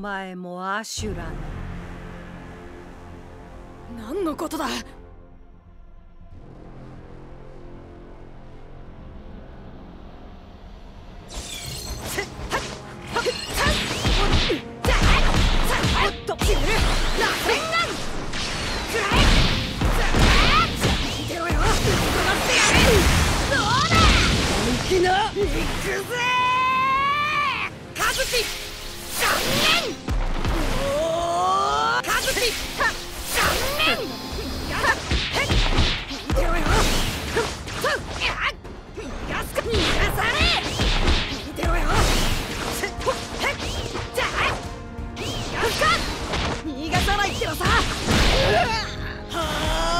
前もアシュラ何のことだ逃がさないってのさはあ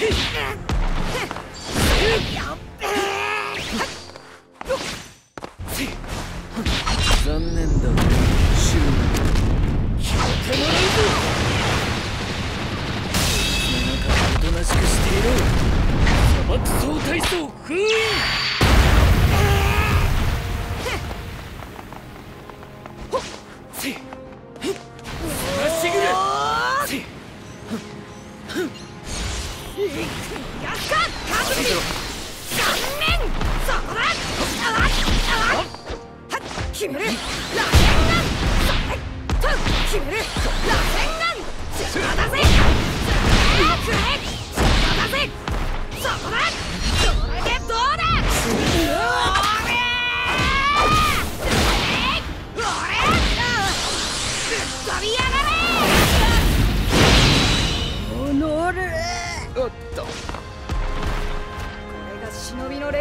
残念だがシュー。聞ってもらうぞ背中おとなしくしていろ砂漠総体操封印ほっせろそこだ。決める。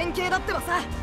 関係だってばさ。